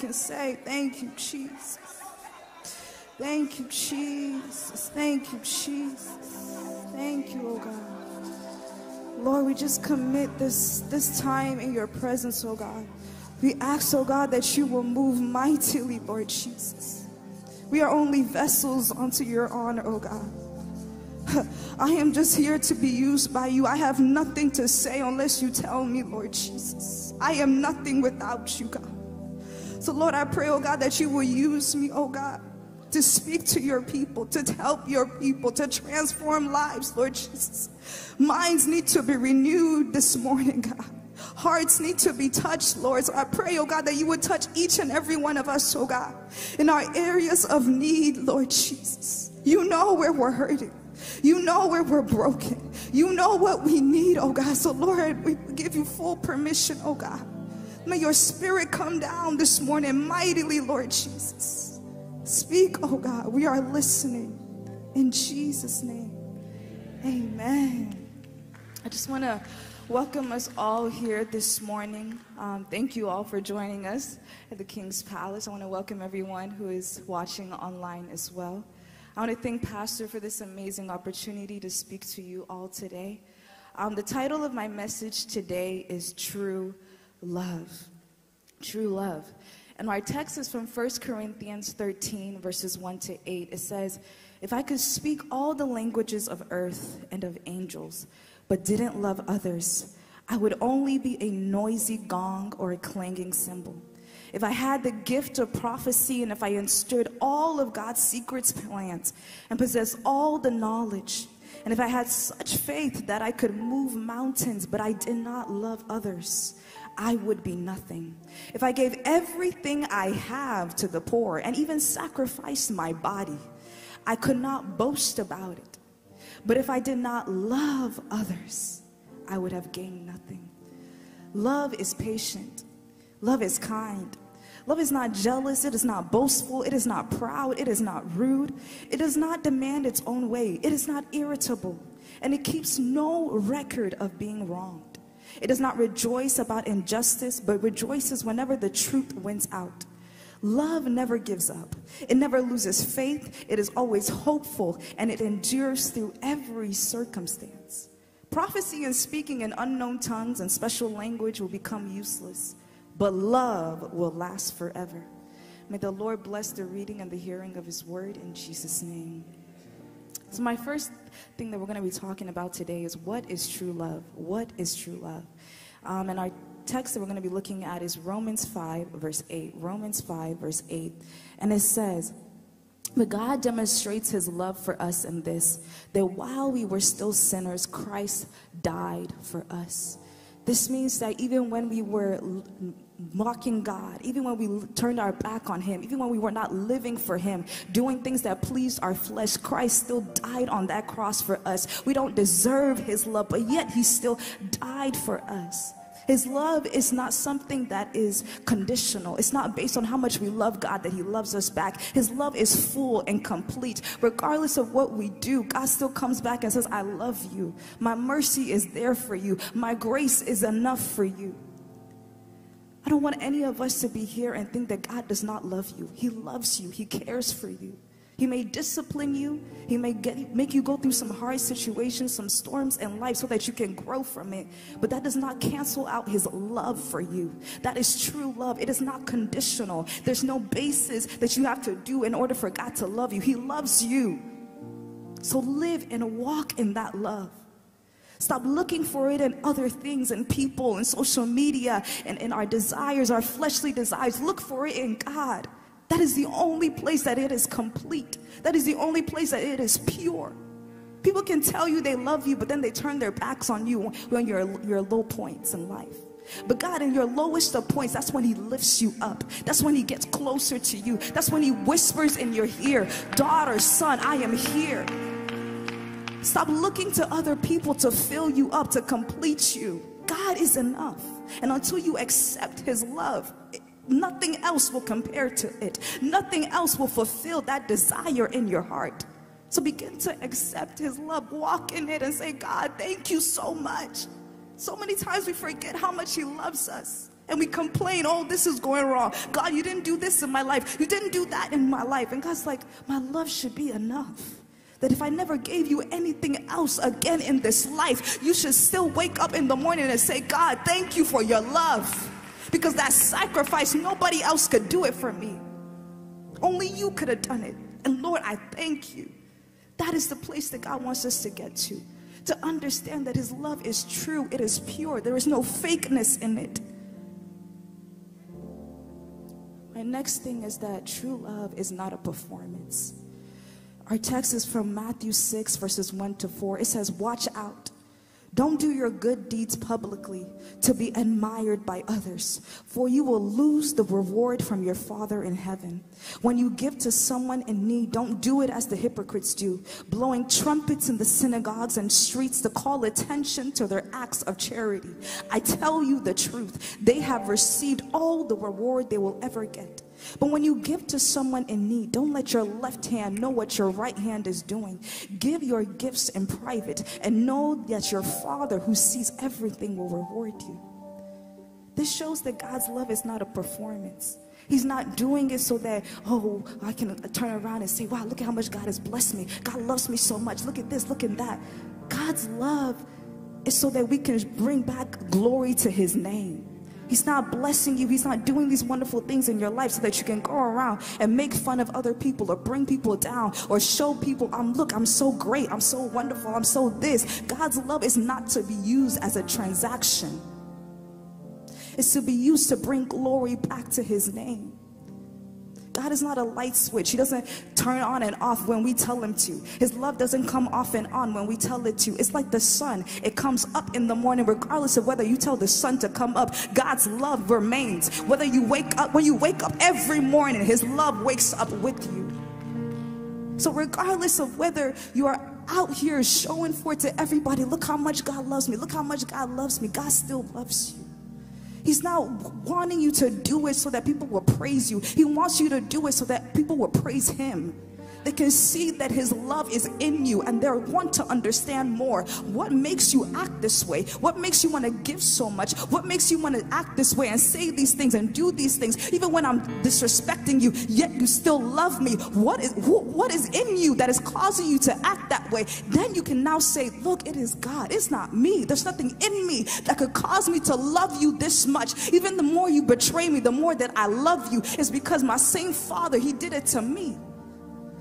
can say. Thank you, Jesus. Thank you, Jesus. Thank you, Jesus. Thank you, oh God. Lord, we just commit this, this time in your presence, oh God. We ask, oh God, that you will move mightily, Lord Jesus. We are only vessels unto your honor, oh God. I am just here to be used by you. I have nothing to say unless you tell me, Lord Jesus. I am nothing without you, God. So, Lord, I pray, oh God, that you will use me, oh God to speak to your people, to help your people, to transform lives, Lord Jesus. Minds need to be renewed this morning, God. Hearts need to be touched, Lord. So I pray, oh God, that you would touch each and every one of us, oh God, in our areas of need, Lord Jesus. You know where we're hurting. You know where we're broken. You know what we need, oh God. So, Lord, we give you full permission, oh God. May your spirit come down this morning mightily, Lord Jesus. Speak, oh God. We are listening. In Jesus' name. Amen. I just want to welcome us all here this morning. Um, thank you all for joining us at the King's Palace. I want to welcome everyone who is watching online as well. I want to thank Pastor for this amazing opportunity to speak to you all today. Um, the title of my message today is True Love. True Love. And our text is from 1 Corinthians 13, verses 1 to 8. It says, If I could speak all the languages of earth and of angels, but didn't love others, I would only be a noisy gong or a clanging cymbal. If I had the gift of prophecy and if I understood all of God's secrets plans and possessed all the knowledge, and if I had such faith that I could move mountains, but I did not love others, I would be nothing. If I gave everything I have to the poor and even sacrificed my body, I could not boast about it. But if I did not love others, I would have gained nothing. Love is patient. Love is kind. Love is not jealous. It is not boastful. It is not proud. It is not rude. It does not demand its own way. It is not irritable. And it keeps no record of being wrong. It does not rejoice about injustice, but rejoices whenever the truth wins out. Love never gives up. It never loses faith. It is always hopeful and it endures through every circumstance. Prophecy and speaking in unknown tongues and special language will become useless, but love will last forever. May the Lord bless the reading and the hearing of his word in Jesus' name. So, my first thing that we're going to be talking about today is what is true love? What is true love? Um, and our text that we're going to be looking at is Romans 5, verse 8. Romans 5, verse 8. And it says, but God demonstrates his love for us in this that while we were still sinners, Christ died for us. This means that even when we were mocking God, even when we turned our back on Him, even when we were not living for Him, doing things that pleased our flesh, Christ still died on that cross for us. We don't deserve His love, but yet He still died for us. His love is not something that is conditional. It's not based on how much we love God that He loves us back. His love is full and complete. Regardless of what we do, God still comes back and says, I love you. My mercy is there for you. My grace is enough for you. I don't want any of us to be here and think that God does not love you. He loves you, He cares for you. He may discipline you, He may get, make you go through some hard situations, some storms in life so that you can grow from it. But that does not cancel out His love for you. That is true love. It is not conditional. There's no basis that you have to do in order for God to love you. He loves you. So live and walk in that love. Stop looking for it in other things and people and social media and in our desires, our fleshly desires. Look for it in God. That is the only place that it is complete. That is the only place that it is pure. People can tell you they love you, but then they turn their backs on you when you're your low points in life. But God, in your lowest of points, that's when He lifts you up. That's when He gets closer to you. That's when He whispers in your ear, Daughter, son, I am here. Stop looking to other people to fill you up, to complete you. God is enough. And until you accept His love, Nothing else will compare to it. Nothing else will fulfill that desire in your heart. So begin to accept his love, walk in it, and say, God, thank you so much. So many times we forget how much he loves us. And we complain, oh, this is going wrong. God, you didn't do this in my life. You didn't do that in my life. And God's like, my love should be enough that if I never gave you anything else again in this life, you should still wake up in the morning and say, God, thank you for your love. Because that sacrifice, nobody else could do it for me. Only you could have done it. And Lord, I thank you. That is the place that God wants us to get to. To understand that His love is true, it is pure, there is no fakeness in it. My next thing is that true love is not a performance. Our text is from Matthew 6, verses 1 to 4. It says, Watch out. Don't do your good deeds publicly to be admired by others, for you will lose the reward from your Father in heaven. When you give to someone in need, don't do it as the hypocrites do, blowing trumpets in the synagogues and streets to call attention to their acts of charity. I tell you the truth, they have received all the reward they will ever get. But when you give to someone in need, don't let your left hand know what your right hand is doing. Give your gifts in private and know that your Father who sees everything will reward you. This shows that God's love is not a performance. He's not doing it so that, oh, I can turn around and see, wow, look at how much God has blessed me. God loves me so much. Look at this, look at that. God's love is so that we can bring back glory to his name. He's not blessing you. He's not doing these wonderful things in your life so that you can go around and make fun of other people or bring people down or show people, I'm look, I'm so great. I'm so wonderful. I'm so this. God's love is not to be used as a transaction. It's to be used to bring glory back to his name. God is not a light switch. He doesn't turn on and off when we tell him to. His love doesn't come off and on when we tell it to. It's like the sun. It comes up in the morning regardless of whether you tell the sun to come up. God's love remains. Whether you wake up, when you wake up every morning, his love wakes up with you. So regardless of whether you are out here showing forth to everybody, look how much God loves me. Look how much God loves me. God still loves you. He's not wanting you to do it so that people will praise you. He wants you to do it so that people will praise him. They can see that his love is in you and they want to understand more. What makes you act this way? What makes you want to give so much? What makes you want to act this way and say these things and do these things? Even when I'm disrespecting you, yet you still love me. What is, what is in you that is causing you to act that way? Then you can now say, look, it is God. It's not me. There's nothing in me that could cause me to love you this much. Even the more you betray me, the more that I love you is because my same father, he did it to me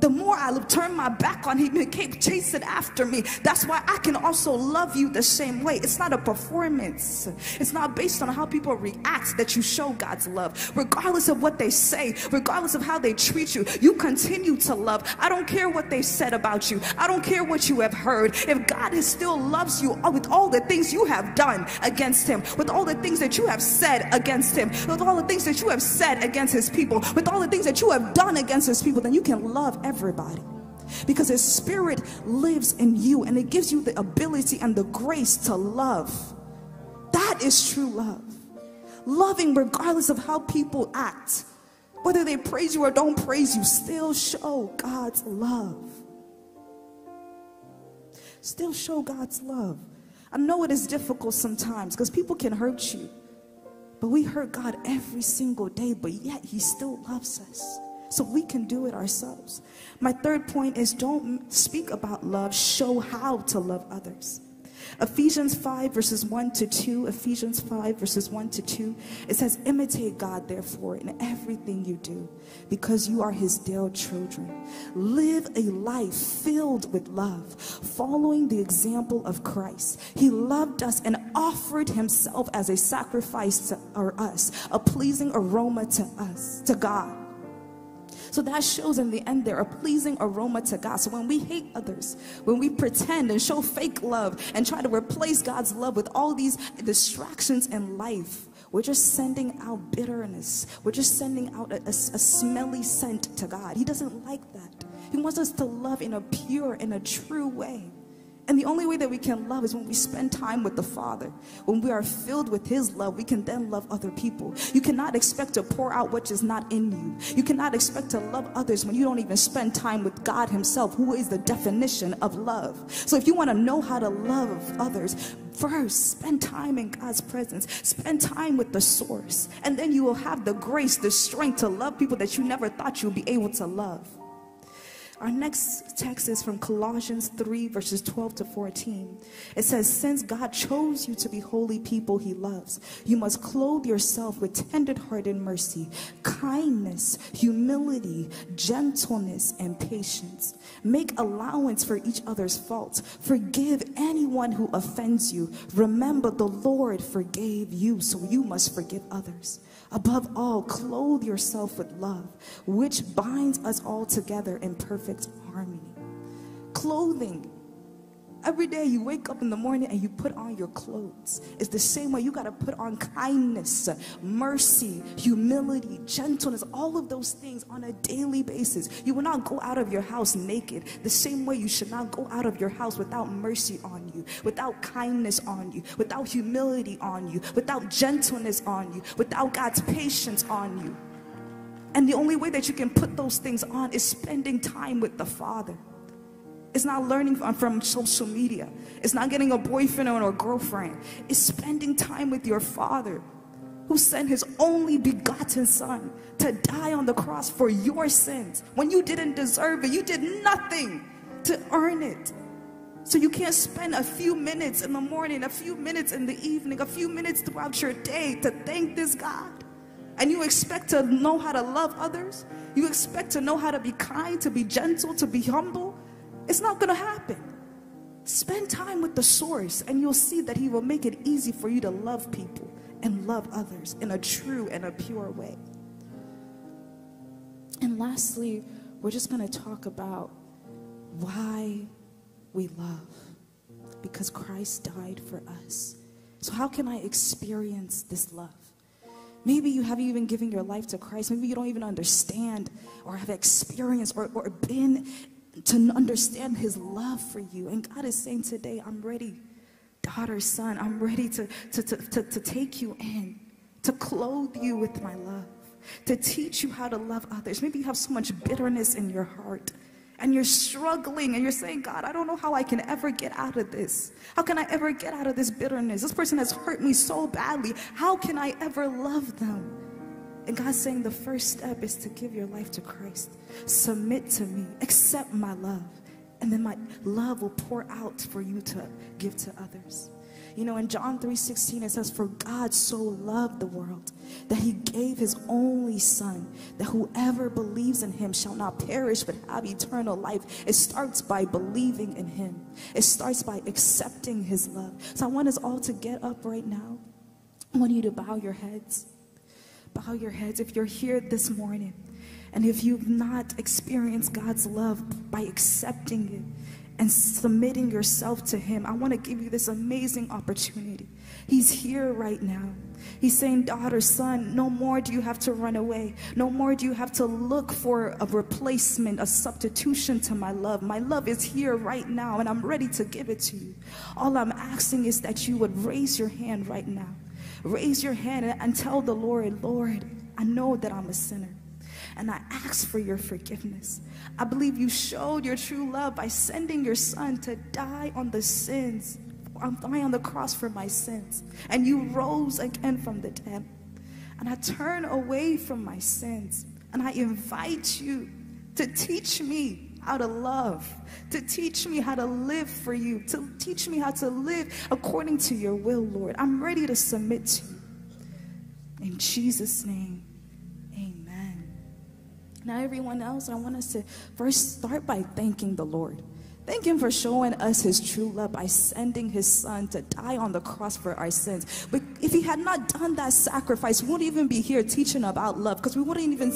the more I turn my back on him, he keep chasing after me. That's why I can also love you the same way. It's not a performance. It's not based on how people react that you show God's love. Regardless of what they say, regardless of how they treat you, you continue to love. I don't care what they said about you. I don't care what you have heard. If God is still loves you uh, with all the things you have done against him, with all the things that you have said against him, with all the things that you have said against his people, with all the things that you have done against his people, then you can love everybody. Because his spirit lives in you and it gives you the ability and the grace to love. That is true love. Loving regardless of how people act. Whether they praise you or don't praise you still show god's love. Still show god's love. I know it is difficult sometimes because people can hurt you but we hurt god every single day but yet he still loves us so we can do it ourselves. My third point is don't speak about love, show how to love others. Ephesians 5 verses 1 to 2, Ephesians 5 verses 1 to 2, it says, Imitate God, therefore, in everything you do, because you are his dear children. Live a life filled with love, following the example of Christ. He loved us and offered himself as a sacrifice to us, a pleasing aroma to us, to God. So that shows in the end there a pleasing aroma to God. So when we hate others, when we pretend and show fake love and try to replace God's love with all these distractions in life, we're just sending out bitterness. We're just sending out a, a, a smelly scent to God. He doesn't like that. He wants us to love in a pure, in a true way. And the only way that we can love is when we spend time with the Father. When we are filled with His love, we can then love other people. You cannot expect to pour out what is not in you. You cannot expect to love others when you don't even spend time with God Himself, who is the definition of love. So if you want to know how to love others, first spend time in God's presence, spend time with the source, and then you will have the grace, the strength to love people that you never thought you would be able to love. Our next text is from Colossians 3, verses 12 to 14. It says, Since God chose you to be holy people he loves, you must clothe yourself with tender-hearted mercy, kindness, humility, gentleness, and patience. Make allowance for each other's faults. Forgive anyone who offends you. Remember, the Lord forgave you, so you must forgive others. Above all, clothe yourself with love, which binds us all together in perfect harmony. Clothing Every day you wake up in the morning and you put on your clothes. It's the same way you got to put on kindness, mercy, humility, gentleness, all of those things on a daily basis. You will not go out of your house naked. The same way you should not go out of your house without mercy on you, without kindness on you, without humility on you, without gentleness on you, without God's patience on you. And the only way that you can put those things on is spending time with the Father. It's not learning from, social media. It's not getting a boyfriend or a girlfriend. It's spending time with your father who sent his only begotten son to die on the cross for your sins when you didn't deserve it. You did nothing to earn it. So you can't spend a few minutes in the morning, a few minutes in the evening, a few minutes throughout your day to thank this God. And you expect to know how to love others. You expect to know how to be kind, to be gentle, to be humble. It's not going to happen. Spend time with the source, and you'll see that He will make it easy for you to love people and love others in a true and a pure way. And lastly, we're just going to talk about why we love because Christ died for us. So, how can I experience this love? Maybe you haven't even given your life to Christ. Maybe you don't even understand or have experienced or, or been to understand his love for you. And God is saying today, I'm ready, daughter, son, I'm ready to, to, to, to, to take you in, to clothe you with my love, to teach you how to love others. Maybe you have so much bitterness in your heart and you're struggling and you're saying, God, I don't know how I can ever get out of this. How can I ever get out of this bitterness? This person has hurt me so badly. How can I ever love them? And God's saying the first step is to give your life to Christ. Submit to me, accept my love, and then my love will pour out for you to give to others. You know, in John 3:16 it says, For God so loved the world that he gave his only son, that whoever believes in him shall not perish but have eternal life. It starts by believing in him. It starts by accepting his love. So I want us all to get up right now. I want you to bow your heads bow your heads if you're here this morning and if you've not experienced God's love by accepting it and submitting yourself to Him, I want to give you this amazing opportunity. He's here right now. He's saying, Daughter, son, no more do you have to run away. No more do you have to look for a replacement, a substitution to my love. My love is here right now, and I'm ready to give it to you. All I'm asking is that you would raise your hand right now raise your hand and tell the Lord, Lord, I know that I'm a sinner. And I ask for your forgiveness. I believe you showed your true love by sending your son to die on the sins, um, die on the cross for my sins. And you rose again from the dead. And I turn away from my sins. And I invite you to teach me how to love, to teach me how to live for you, to teach me how to live according to your will, Lord. I'm ready to submit to you. In Jesus' name, amen. Now, everyone else, I want us to first start by thanking the Lord. Thank Him for showing us His true love by sending His Son to die on the cross for our sins. But if He had not done that sacrifice, we wouldn't even be here teaching about love because we wouldn't even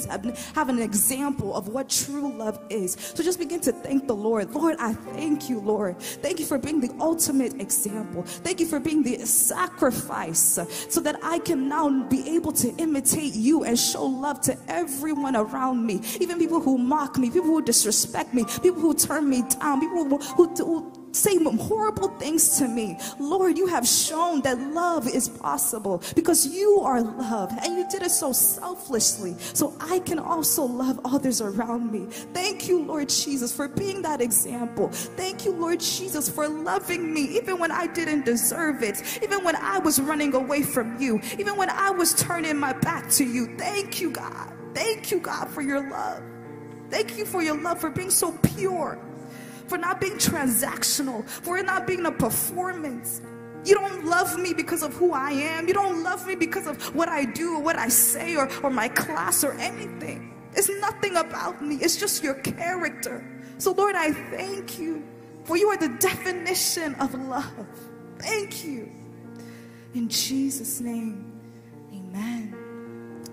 have an example of what true love is. So just begin to thank the Lord. Lord, I thank you, Lord. Thank you for being the ultimate example. Thank you for being the sacrifice so that I can now be able to imitate you and show love to everyone around me, even people who mock me, people who disrespect me, people who turn me down, people who, who, say horrible things to me. Lord, you have shown that love is possible because you are love and you did it so selflessly. So I can also love others around me. Thank you, Lord Jesus, for being that example. Thank you, Lord Jesus, for loving me even when I didn't deserve it, even when I was running away from you, even when I was turning my back to you. Thank you, God. Thank you, God, for your love. Thank you for your love, for being so pure for not being transactional, for it not being a performance. You don't love me because of who I am. You don't love me because of what I do or what I say or, or my class or anything. It's nothing about me, it's just your character. So, Lord, I thank you for you are the definition of love. Thank you. In Jesus' name, amen.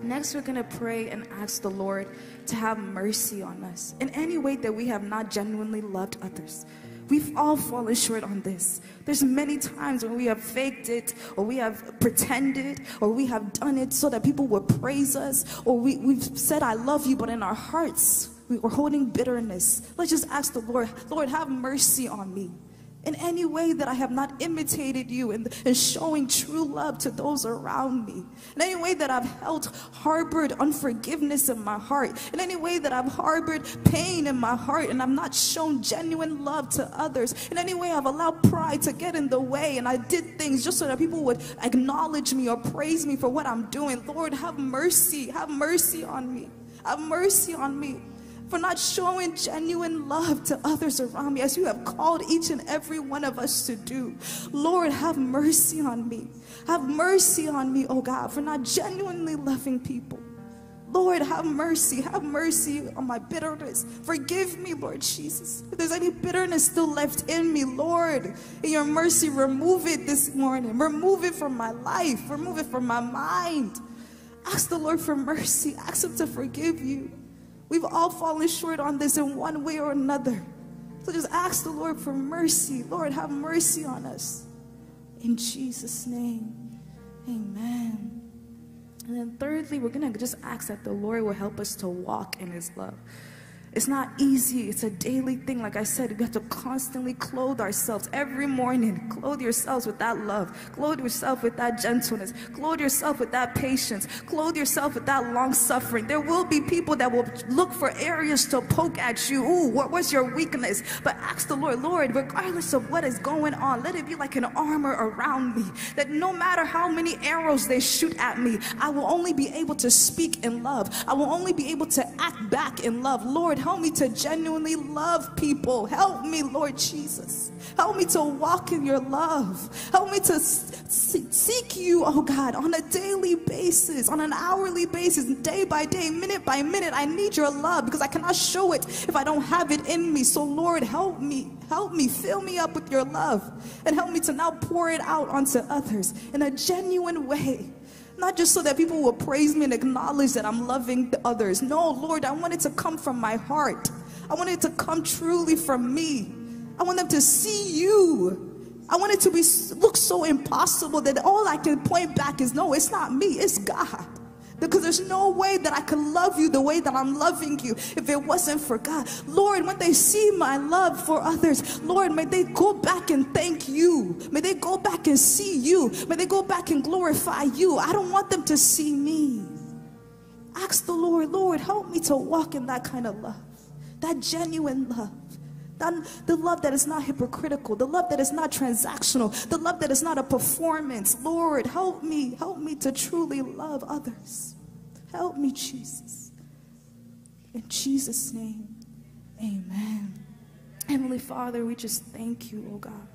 Next, we're going to pray and ask the Lord to have mercy on us in any way that we have not genuinely loved others. We've all fallen short on this. There's many times when we have faked it, or we have pretended, or we have done it so that people will praise us, or we, we've said, I love you, but in our hearts, we were holding bitterness. Let's just ask the Lord, Lord, have mercy on me in any way that I have not imitated you in showing true love to those around me, in any way that I've held harbored unforgiveness in my heart, in any way that I've harbored pain in my heart and I've not shown genuine love to others, in any way I've allowed pride to get in the way and I did things just so that people would acknowledge me or praise me for what I'm doing. Lord, have mercy, have mercy on me, have mercy on me for not showing genuine love to others around me as you have called each and every one of us to do. Lord, have mercy on me. Have mercy on me, oh God, for not genuinely loving people. Lord, have mercy. Have mercy on my bitterness. Forgive me, Lord Jesus. If there's any bitterness still left in me, Lord, in your mercy, remove it this morning. Remove it from my life. Remove it from my mind. Ask the Lord for mercy. Ask Him to forgive you. We've all fallen short on this in one way or another. So just ask the Lord for mercy. Lord, have mercy on us. In Jesus' name, amen. And then, thirdly, we're going to just ask that the Lord will help us to walk in His love. It's not easy. It's a daily thing. Like I said, we have to constantly clothe ourselves every morning. Clothe yourselves with that love. Clothe yourself with that gentleness. Clothe yourself with that patience. Clothe yourself with that long suffering. There will be people that will look for areas to poke at you. Ooh, what was your weakness? But ask the Lord, Lord, regardless of what is going on, let it be like an armor around me. That no matter how many arrows they shoot at me, I will only be able to speak in love. I will only be able to act back in love. Lord, Help me to genuinely love people. Help me, Lord Jesus. Help me to walk in your love. Help me to seek you, oh God, on a daily basis, on an hourly basis, day by day, minute by minute. I need your love because I cannot show it if I don't have it in me. So, Lord, help me. Help me. Fill me up with your love and help me to now pour it out onto others in a genuine way. Not just so that people will praise me and acknowledge that I'm loving the others. No, Lord, I want it to come from my heart. I want it to come truly from me. I want them to see you. I want it to be look so impossible that all I can point back is no, it's not me, it's God. Because there's no way that I could love you the way that I'm loving you if it wasn't for God. Lord, when they see my love for others, Lord, may they go back and thank you. May they go back and see you. May they go back and glorify you. I don't want them to see me. Ask the Lord, Lord, help me to walk in that kind of love, that genuine love. The love that is not hypocritical, the love that is not transactional, the love that is not a performance. Lord, help me, help me to truly love others. Help me, Jesus. In Jesus' name, amen. Heavenly Father, we just thank you, oh God.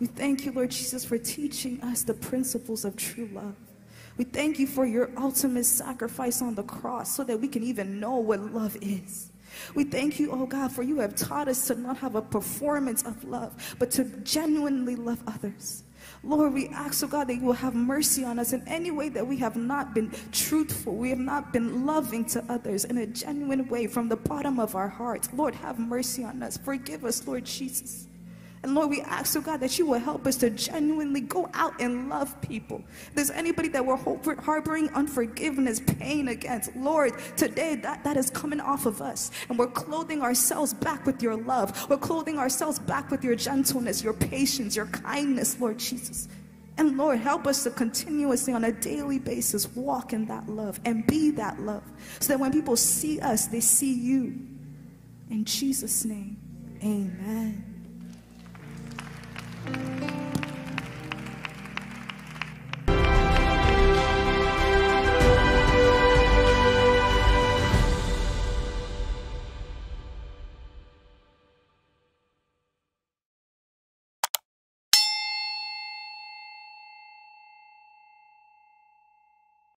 We thank you, Lord Jesus, for teaching us the principles of true love. We thank you for your ultimate sacrifice on the cross so that we can even know what love is. We thank you, oh God, for you have taught us to not have a performance of love, but to genuinely love others. Lord, we ask, oh God, that you will have mercy on us in any way that we have not been truthful, we have not been loving to others in a genuine way from the bottom of our hearts. Lord, have mercy on us. Forgive us, Lord Jesus. And Lord, we ask, oh God, that you will help us to genuinely go out and love people. If there's anybody that we're harboring unforgiveness, pain against, Lord, today that, that is coming off of us. And we're clothing ourselves back with your love. We're clothing ourselves back with your gentleness, your patience, your kindness, Lord Jesus. And Lord, help us to continuously on a daily basis walk in that love and be that love. So that when people see us, they see you. In Jesus' name, amen. Thank you.